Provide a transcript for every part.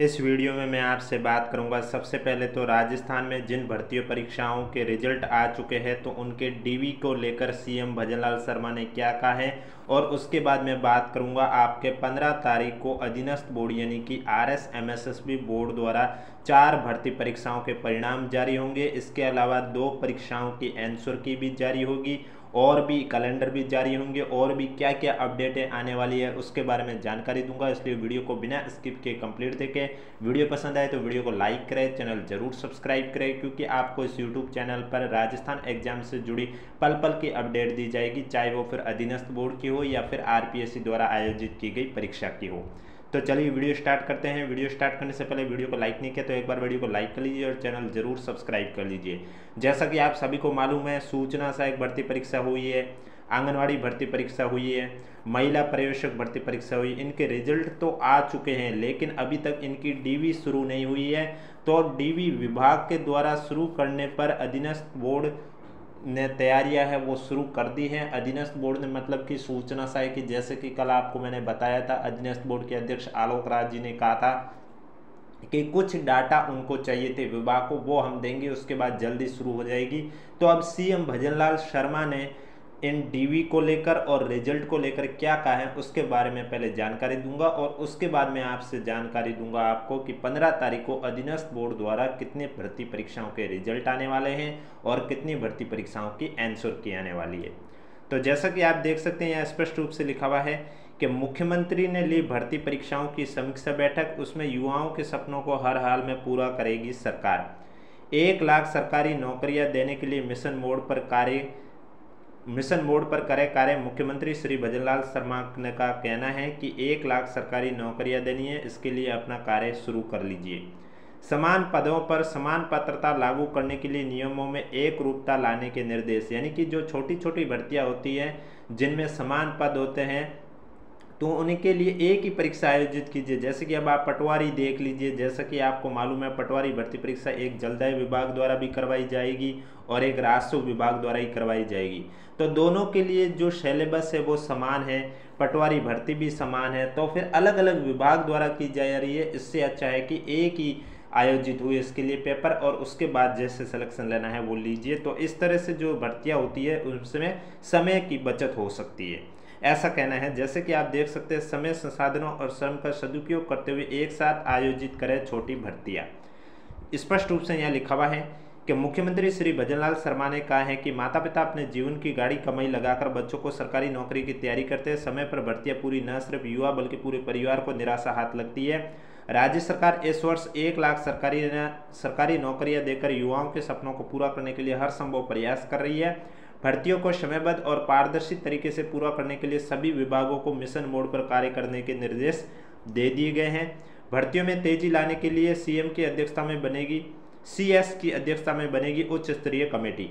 इस वीडियो में मैं आपसे बात करूँगा। सबसे पहले तो राजस्थान में जिन भर्ती परीक्षाओं के रिज़ल्ट आ चुके हैं तो उनके डीवी को लेकर सीएम भजनलाल शर्मा ने क्या कहा है? और उसके बाद मैं बात करूँगा आपके 15 तारीख को अधीनस्थ बोर्ड, यानी कि आर एस बोर्ड द्वारा चार भर्ती परीक्षाओं के परिणाम जारी होंगे। इसके अलावा दो परीक्षाओं की आंसर की भी जारी होगी, और भी कैलेंडर भी जारी होंगे, और भी क्या क्या अपडेटें आने वाली है, उसके बारे में जानकारी दूँगा, इसलिए वीडियो को बिना स्किप के कंप्लीट देखें। वीडियो पसंद आए तो वीडियो को लाइक करें चैनल ज़रूर सब्सक्राइब करें, क्योंकि आपको इस यूट्यूब चैनल पर राजस्थान एग्ज़ाम से जुड़ी पल पल की अपडेट दी जाएगी, चाहे वो फिर अधीनस्थ बोर्ड की हो या फिर आरपीएससी द्वारा आयोजित की गई परीक्षा की हो। तो चलिए वीडियो स्टार्ट करते हैं। वीडियो स्टार्ट करने से पहले वीडियो को लाइक नहीं किया तो एक बार वीडियो को लाइक कर लीजिए और चैनल ज़रूर सब्सक्राइब कर लीजिए। जैसा कि आप सभी को मालूम है, सूचना सहायक भर्ती परीक्षा हुई है, आंगनवाड़ी भर्ती परीक्षा हुई है, महिला पर्यवेक्षक भर्ती परीक्षा हुई, इनके रिज़ल्ट तो आ चुके हैं, लेकिन अभी तक इनकी डीवी शुरू नहीं हुई है। तो डीवी विभाग के द्वारा शुरू करने पर अधीनस्थ बोर्ड ने तैयारियाँ है, वो शुरू कर दी है। अधीनस्थ बोर्ड ने मतलब कि सूचना सा है कि, जैसे कि कल आपको मैंने बताया था, अधीनस्थ बोर्ड के अध्यक्ष आलोक राज जी ने कहा था कि कुछ डाटा उनको चाहिए थे, विभाग को, वो हम देंगे, उसके बाद जल्दी शुरू हो जाएगी। तो अब सीएम भजनलाल शर्मा ने इन डीवी को लेकर और रिज़ल्ट को लेकर क्या कहा है, उसके बारे में पहले जानकारी दूँगा और उसके बाद मैं आपसे जानकारी दूँगा आपको कि 15 तारीख को अधीनस्थ बोर्ड द्वारा कितने भर्ती परीक्षाओं के रिज़ल्ट आने वाले हैं और कितनी भर्ती परीक्षाओं की आंसर की आने वाली है। तो जैसा कि आप देख सकते हैं, यहाँ स्पष्ट रूप से लिखा हुआ है कि मुख्यमंत्री ने ली भर्ती परीक्षाओं की समीक्षा बैठक, उसमें युवाओं के सपनों को हर हाल में पूरा करेगी सरकार। एक लाख सरकारी नौकरियाँ देने के लिए मिशन मोड पर कार्य मिशन मोड पर करे कार्य। मुख्यमंत्री श्री भजनलाल शर्मा ने का कहना है कि एक लाख सरकारी नौकरियाँ देनी है, इसके लिए अपना कार्य शुरू कर लीजिए। समान पदों पर समान पात्रता लागू करने के लिए नियमों में एक रूपता लाने के निर्देश। यानी कि जो छोटी छोटी भर्तियाँ होती हैं, जिनमें समान पद होते हैं तो उनके लिए एक ही परीक्षा आयोजित कीजिए। जैसे कि अब आप पटवारी देख लीजिए, जैसा कि आपको मालूम है, पटवारी भर्ती परीक्षा एक जलदाय विभाग द्वारा भी करवाई जाएगी और एक राजस्व विभाग द्वारा ही करवाई जाएगी। तो दोनों के लिए जो सिलेबस है वो समान है, पटवारी भर्ती भी समान है। तो फिर अलग अलग विभाग द्वारा की जा रही है। इससे अच्छा है कि एक ही आयोजित हुई इसके लिए पेपर और उसके बाद जैसे सिलेक्शन लेना है वो लीजिए। तो इस तरह से जो भर्तियाँ होती है, उसमें समय की बचत हो सकती है। ऐसा कहना है, जैसे कि आप देख सकते हैं, समय संसाधनों और श्रम का सदुपयोग करते हुए एक साथ आयोजित करें छोटी भर्तियाँ। स्पष्ट रूप से यहाँ लिखा हुआ है कि मुख्यमंत्री श्री भजनलाल शर्मा ने कहा है कि माता पिता अपने जीवन की गाड़ी कमाई लगाकर बच्चों को सरकारी नौकरी की तैयारी करते हैं समय पर भर्तियाँ पूरी न सिर्फ़ युवा बल्कि पूरे परिवार को निराशा हाथ लगती है। राज्य सरकार इस वर्ष एक लाख सरकारी सरकारी नौकरियाँ देकर युवाओं के सपनों को पूरा करने के लिए हर संभव प्रयास कर रही है। भर्तियों को समयबद्ध और पारदर्शी तरीके से पूरा करने के लिए सभी विभागों को मिशन मोड पर कार्य करने के निर्देश दे दिए गए हैं। भर्तियों में तेज़ी लाने के लिए सीएम की अध्यक्षता में बनेगी, सीएस की अध्यक्षता में बनेगी उच्च स्तरीय कमेटी।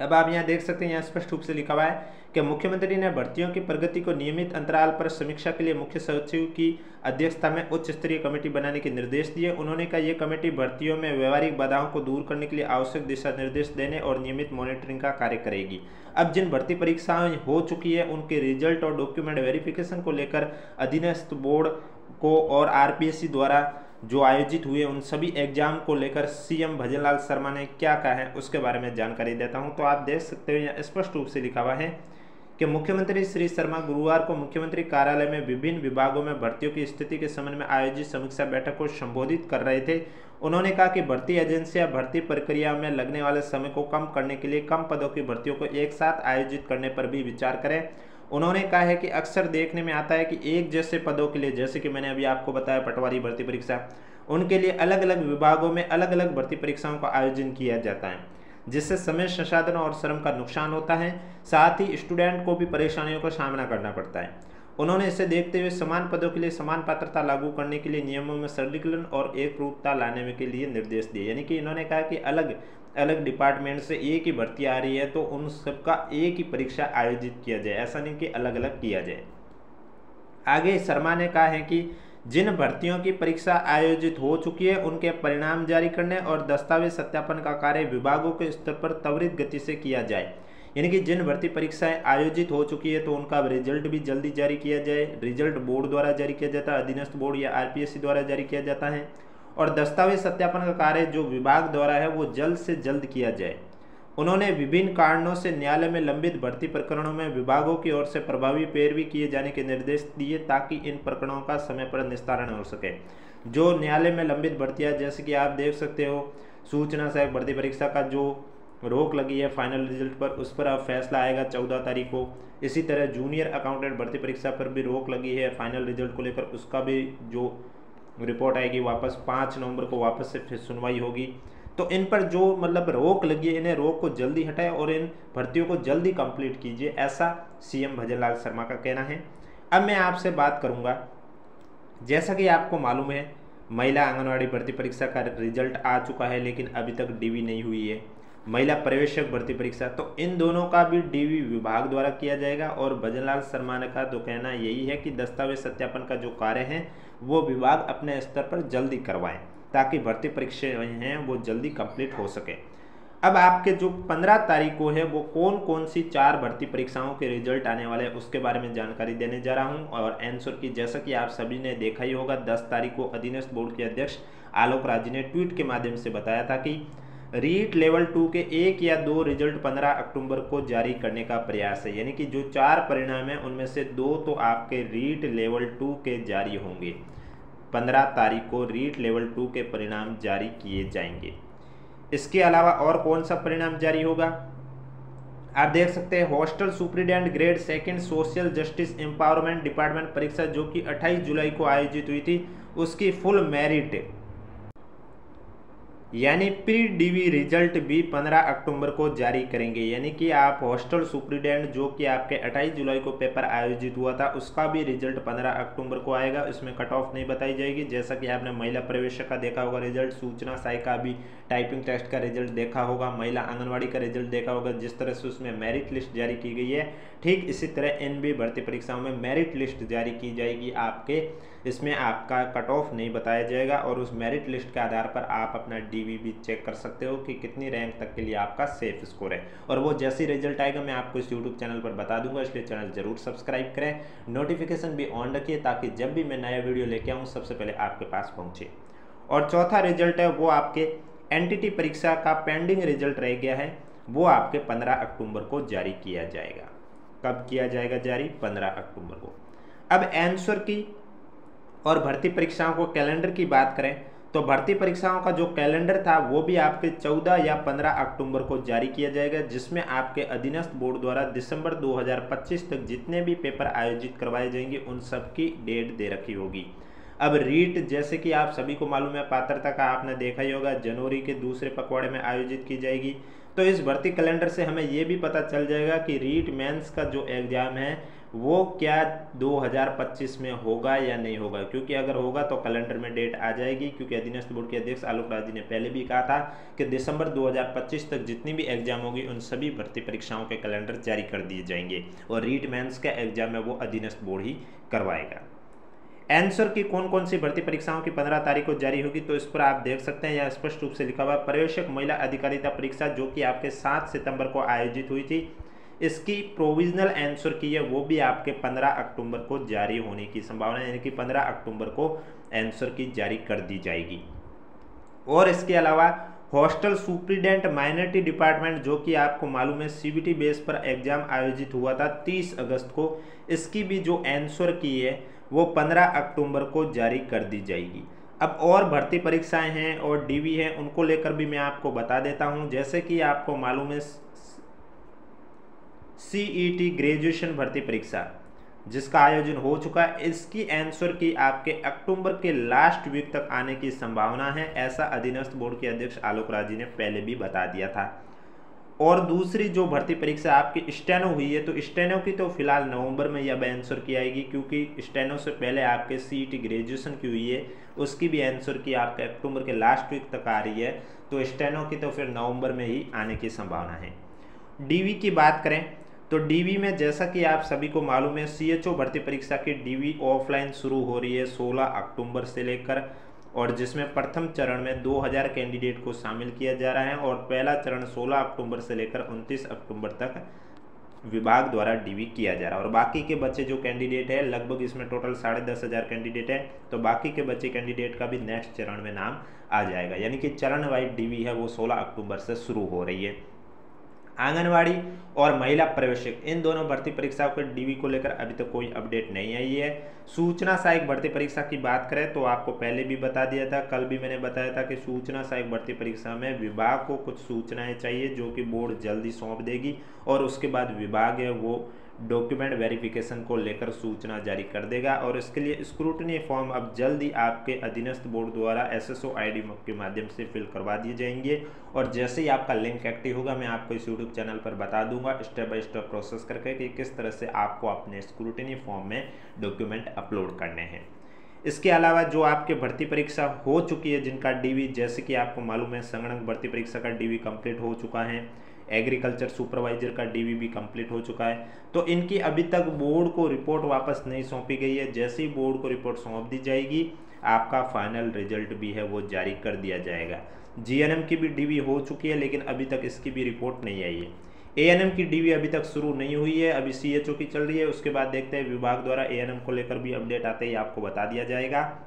अब आप यहाँ देख सकते हैं, यहाँ स्पष्ट रूप से लिखा हुआ है कि मुख्यमंत्री ने भर्तियों की प्रगति को नियमित अंतराल पर समीक्षा के लिए मुख्य सचिव की अध्यक्षता में उच्च स्तरीय कमेटी बनाने के निर्देश दिए। उन्होंने कहा यह कमेटी भर्तियों में व्यवहारिक बाधाओं को दूर करने के लिए आवश्यक दिशा निर्देश देने और नियमित मॉनिटरिंग का कार्य करेगी। अब जिन भर्ती परीक्षाएँ हो चुकी है, उनके रिज़ल्ट और डॉक्यूमेंट वेरिफिकेशन को लेकर अधीनस्थ बोर्ड को और आरपीएससी द्वारा जो आयोजित हुए उन सभी एग्ज़ाम को लेकर सीएम भजनलाल शर्मा ने क्या कहा है, उसके बारे में जानकारी देता हूँ। तो आप देख सकते हो, यहाँ स्पष्ट रूप से लिखा हुआ है कि मुख्यमंत्री श्री शर्मा गुरुवार को मुख्यमंत्री कार्यालय में विभिन्न विभागों में भर्तियों की स्थिति के संबंध में आयोजित समीक्षा बैठक को संबोधित कर रहे थे। उन्होंने कहा कि भर्ती एजेंसियाँ भर्ती प्रक्रिया में लगने वाले समय को कम करने के लिए कम पदों की भर्तियों को एक साथ आयोजित करने पर भी विचार करें। उन्होंने कहा है कि अक्सर देखने में आता है कि एक जैसे पदों के लिए, जैसे कि मैंने अभी आपको बताया पटवारी भर्ती परीक्षा, उनके लिए अलग अलग विभागों में अलग अलग भर्ती परीक्षाओं का आयोजन किया जाता है, जिससे समय संसाधनों और श्रम का नुकसान होता है, साथ ही स्टूडेंट को भी परेशानियों का सामना करना पड़ता है। उन्होंने इसे देखते हुए समान पदों के लिए समान पात्रता लागू करने के लिए नियमों में सरलीकरण और एक रूपता लाने के लिए निर्देश दिए, यानी कि इन्होंने कहा कि अलग अलग डिपार्टमेंट से एक ही भर्ती आ रही है तो उन सबका एक ही परीक्षा आयोजित किया जाए। ऐसा नहीं कि अलग अलग किया जाए। आगे शर्मा ने कहा है कि जिन भर्तियों की परीक्षा आयोजित हो चुकी है, उनके परिणाम जारी करने और दस्तावेज़ सत्यापन का कार्य विभागों के स्तर पर त्वरित गति से किया जाए। यानी कि जिन भर्ती परीक्षाएँ आयोजित हो चुकी है तो उनका रिज़ल्ट भी जल्दी जारी किया जाए। रिज़ल्ट बोर्ड द्वारा जारी किया जाता है, अधीनस्थ बोर्ड या आरपीएससी द्वारा जारी किया जाता है। और दस्तावेज़ सत्यापन का कार्य जो विभाग द्वारा है, वो जल्द से जल्द किया जाए। उन्होंने विभिन्न कारणों से न्यायालय में लंबित भर्ती प्रकरणों में विभागों की ओर से प्रभावी पैरवी किए जाने के निर्देश दिए ताकि इन प्रकरणों का समय पर निस्तारण हो सके। जो न्यायालय में लंबित भर्तियाँ, जैसे कि आप देख सकते हो, सूचना सहायक भर्ती परीक्षा का जो रोक लगी है फाइनल रिज़ल्ट पर, उस पर अब फैसला आएगा चौदह तारीख को। इसी तरह जूनियर अकाउंटेंट भर्ती परीक्षा पर भी रोक लगी है फाइनल रिज़ल्ट को लेकर उसका भी जो रिपोर्ट आएगी, वापस पाँच नवंबर को वापस से फिर सुनवाई होगी। तो इन पर जो मतलब रोक लगी है, इन्हें रोक को जल्दी हटाए और इन भर्तियों को जल्दी कंप्लीट कीजिए, ऐसा सीएम भजनलाल शर्मा का कहना है। अब मैं आपसे बात करूँगा, जैसा कि आपको मालूम है, महिला आंगनवाड़ी भर्ती परीक्षा का रिज़ल्ट आ चुका है, लेकिन अभी तक डीवी नहीं हुई है। महिला प्रवेशक भर्ती परीक्षा। तो इन दोनों का भी डीवी विभाग द्वारा किया जाएगा और भजनलाल शर्मा का तो कहना यही है कि दस्तावेज़ सत्यापन का जो कार्य है, वो विभाग अपने स्तर पर जल्दी करवाएँ, ताकि भर्ती परीक्षाएँ हैं, वो जल्दी कंप्लीट हो सके। अब आपके जो पंद्रह तारीख को है, वो कौन कौन सी चार भर्ती परीक्षाओं के रिज़ल्ट आने वाले हैं, उसके बारे में जानकारी देने जा रहा हूँ। और आंसर की, जैसा कि आप सभी ने देखा ही होगा, दस तारीख को अधीनस्थ बोर्ड के अध्यक्ष आलोक राज़ी ने ट्वीट के माध्यम से बताया था कि रीट लेवल टू के एक या दो रिज़ल्ट पंद्रह अक्टूबर को जारी करने का प्रयास है। यानी कि जो चार परिणाम है, उनमें से दो तो आपके रीट लेवल टू के जारी होंगे। पंद्रह तारीख को रीट लेवल टू के परिणाम जारी किए जाएँगे। इसके अलावा और कौन सा परिणाम जारी होगा? आप देख सकते हैं, hostel superintendent grade second social justice empowerment department परीक्षा जो कि 28 जुलाई को आयोजित हुई थी, उसकी फुल मेरिट यानी प्री डीवी रिज़ल्ट भी 15 अक्टूबर को जारी करेंगे। यानी कि आप हॉस्टल सुप्रिटेंडेंट जो कि आपके 28 जुलाई को पेपर आयोजित हुआ था, उसका भी रिज़ल्ट 15 अक्टूबर को आएगा। इसमें कट ऑफ़ नहीं बताई जाएगी। जैसा कि आपने महिला प्रवेशक का देखा होगा रिज़ल्ट सूचना साई का भी टाइपिंग टेस्ट का रिज़ल्ट देखा होगा, महिला आंगनबाड़ी का रिज़ल्ट देखा होगा। जिस तरह से उसमें मेरिट लिस्ट जारी की गई है, ठीक इसी तरह एनबी भर्ती परीक्षाओं में मेरिट लिस्ट जारी की जाएगी आपके इसमें आपका कट ऑफ़ नहीं बताया जाएगा और उस मेरिट लिस्ट के आधार पर आप अपना भी चेक कर सकते हो कि कितनी रैंक तक के लिए आपका सेफ़ स्कोर है। और वो जैसे रिज़ल्ट आएगा, मैं आपको इस यूट्यूब चैनल पर बता दूँगा, इसलिए चैनल ज़रूर सब्सक्राइब करें। नोटिफिकेशन भी ऑन रखिए ताकि जब भी मैं नया वीडियो लेके आऊँ, सबसे पहले आपके पास पहुँचे। और चौथा रिज़ल्ट है, वो आपके एन परीक्षा का पेंडिंग रिज़ल्ट रह गया है। वो आपके पंद्रह अक्टूबर को जारी किया जाएगा। कब किया जाएगा जारी? पंद्रह अक्टूबर को। अब आंसर की और भर्ती परीक्षाओं को कैलेंडर की बात करें तो भर्ती परीक्षाओं का जो कैलेंडर था, वो भी आपके 14 या 15 अक्टूबर को जारी किया जाएगा, जिसमें आपके अधीनस्थ बोर्ड द्वारा दिसंबर 2025 तक जितने भी पेपर आयोजित करवाए जाएँगे, उन सब की डेट दे रखी होगी। अब रीट, जैसे कि आप सभी को मालूम है, पात्रता का आपने देखा ही होगा, जनवरी के दूसरे पखवाड़े में आयोजित की जाएगी। तो इस भर्ती कैलेंडर से हमें ये भी पता चल जाएगा कि रीट मेंस का जो एग्ज़ाम है वो क्या 2025 में होगा या नहीं होगा? क्योंकि अगर होगा तो कैलेंडर में डेट आ जाएगी, क्योंकि अधीनस्थ बोर्ड के अध्यक्ष आलोक राज़ी ने पहले भी कहा था कि दिसंबर 2025 तक जितनी भी एग्ज़ाम होगी, उन सभी भर्ती परीक्षाओं के कैलेंडर जारी कर दिए जाएँगे और रीट मेंस का एग्ज़ाम है वो अधीनस्थ बोर्ड ही करवाएगा। आंसर की कौन कौन सी भर्ती परीक्षाओं की पंद्रह तारीख को जारी होगी तो इस पर आप देख सकते हैं, यहाँ स्पष्ट रूप से लिखा हुआ प्रवेशक महिला अधिकारिता परीक्षा, जो कि आपके सात सितंबर को आयोजित हुई थी इसकी प्रोविजनल आंसर की है, वो भी आपके 15 अक्टूबर को जारी होने की संभावना है, यानी कि 15 अक्टूबर को आंसर की जारी कर दी जाएगी। और इसके अलावा हॉस्टल सुप्रिटेंडेंट माइनॉरिटी डिपार्टमेंट जो कि आपको मालूम है सीबीटी बेस पर एग्ज़ाम आयोजित हुआ था 30 अगस्त को, इसकी भी जो आंसर की है, वो 15 अक्टूबर को जारी कर दी जाएगी। अब और भर्ती परीक्षाएँ हैं और डीवी हैं, उनको लेकर भी मैं आपको बता देता हूँ। जैसे कि आपको मालूम है सीईटी ग्रेजुएशन भर्ती परीक्षा, जिसका आयोजन हो चुका है। इसकी आंसर की आपके अक्टूबर के लास्ट वीक तक आने की संभावना है, ऐसा अधीनस्थ बोर्ड के अध्यक्ष आलोक राज़ी ने पहले भी बता दिया था। और दूसरी जो भर्ती परीक्षा आपकी स्टेनो हुई है तो स्टेनो की तो फ़िलहाल नवंबर में यह आंसर की आएगी, क्योंकि स्टेनो से पहले आपके सीईटी ग्रेजुएशन की हुई है, उसकी भी आंसर की आपके अक्टूबर के लास्ट वीक तक आ रही है तो स्टेनो की तो फिर नवंबर में ही आने की संभावना है। डीवी की बात करें तो डीवी में जैसा कि आप सभी को मालूम है सीएचओ भर्ती परीक्षा की डीवी ऑफलाइन शुरू हो रही है 16 अक्टूबर से लेकर और जिसमें प्रथम चरण में 2000 कैंडिडेट को शामिल किया जा रहा है और पहला चरण 16 अक्टूबर से लेकर 29 अक्टूबर तक विभाग द्वारा डीवी किया जा रहा है। और बाकी के बच्चे जो कैंडिडेट है, लगभग इसमें टोटल साढ़े दस हज़ार कैंडिडेट है तो बाकी के बच्चे कैंडिडेट का भी नेक्स्ट चरण में नाम आ जाएगा। यानी कि चरण वाइज डीवी है, वो 16 अक्टूबर से शुरू हो रही है। आंगनवाड़ी और महिला प्रवेशक इन दोनों भर्ती परीक्षाओं के डीवी को लेकर अभी तक तो कोई अपडेट नहीं आई है। सूचना सहायक भर्ती परीक्षा की बात करें तो आपको पहले भी बता दिया था, कल भी मैंने बताया था कि सूचना सहायक भर्ती परीक्षा में विभाग को कुछ सूचनाएँ चाहिए जो कि बोर्ड जल्दी सौंप देगी और उसके बाद विभाग है वो डॉक्यूमेंट वेरिफिकेशन को लेकर सूचना जारी कर देगा और इसके लिए स्क्रूटनी फॉर्म अब जल्द ही आपके अधीनस्थ बोर्ड द्वारा एस एस के माध्यम से फिल करवा दिए जाएँगे। और जैसे ही आपका लिंक एक्टिव होगा, मैं आपको इस यूट्यूब चैनल पर बता दूँगा स्टेप बाय स्टेप प्रोसेस करके कि किस तरह से आपको अपने स्क्रूटनी फॉर्म में डॉक्यूमेंट अपलोड करने हैं। इसके अलावा जो आपके भर्ती परीक्षा हो चुकी है, जिनका डीवी जैसे कि आपको मालूम है, संगणक भर्ती परीक्षा का डीवी कंप्लीट हो चुका है एग्रीकल्चर सुपरवाइजर का डीवी भी कंप्लीट हो चुका है। तो इनकी अभी तक बोर्ड को रिपोर्ट वापस नहीं सौंपी गई है। जैसे ही बोर्ड को रिपोर्ट सौंप दी जाएगी, आपका फाइनल रिज़ल्ट भी है, वो जारी कर दिया जाएगा। जीएनएम की भी डीवी हो चुकी है, लेकिन अभी तक इसकी भी रिपोर्ट नहीं आई है। एएनएम की डीवी अभी तक शुरू नहीं हुई है, अभी सीएचओ की चल रही है। उसके बाद देखते हैं, विभाग द्वारा एएनएम को लेकर भी अपडेट आते ही आपको बता दिया जाएगा।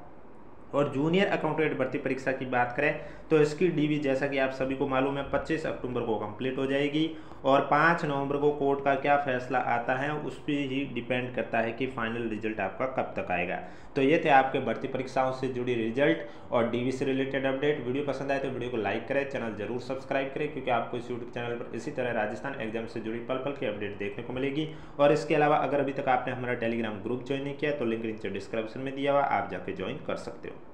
और जूनियर अकाउंटेंट भर्ती परीक्षा की बात करें तो इसकी डीवी जैसा कि आप सभी को मालूम है 25 अक्टूबर को कंप्लीट हो जाएगी और 5 नवंबर को कोर्ट का क्या फैसला आता है, उस पर ही डिपेंड करता है कि फाइनल रिज़ल्ट आपका कब तक आएगा। तो ये थे आपके भर्ती परीक्षाओं से जुड़ी रिज़ल्ट और डीवी से रिलेटेड अपडेट वीडियो पसंद आए तो वीडियो को लाइक करें चैनल ज़रूर सब्सक्राइब करें, क्योंकि आपको इस यूट्यूब चैनल पर इसी तरह राजस्थान एग्ज़ाम से जुड़ी पल पल की अपडेट देखने को मिलेगी। और इसके अलावा, अगर अभी तक आपने हमारा टेलीग्राम ग्रुप ज्वाइन नहीं किया तो लिंक नीचे डिस्क्रिप्शन में दिया हुआ आप जाके ज्वाइन कर सकते हो।